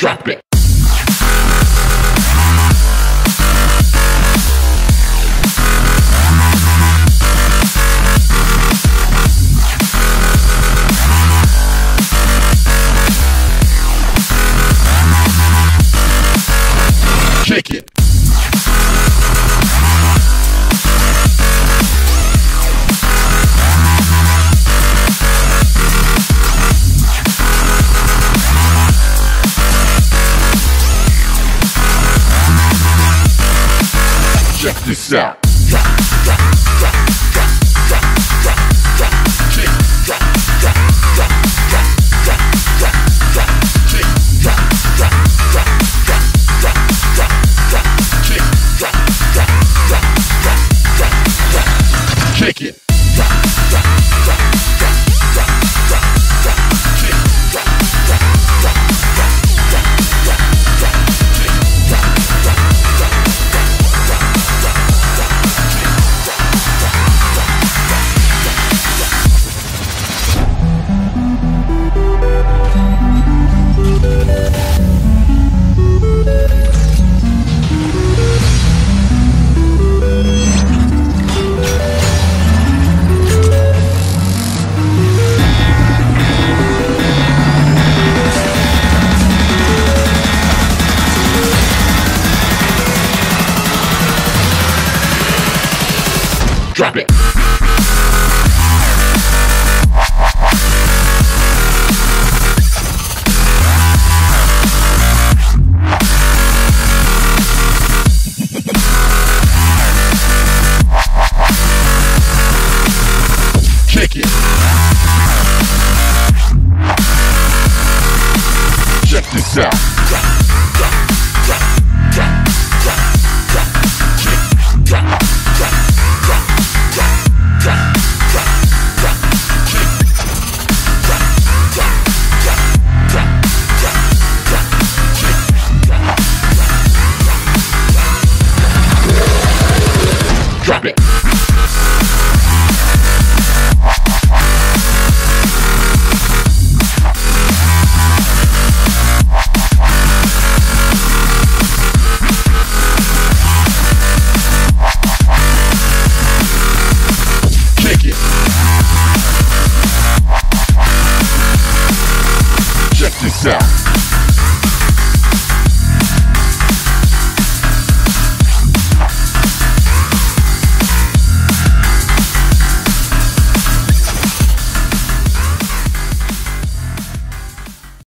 drop it. Check this out. Kick it. Drop, it. it. check this out. Drop it. Check this out.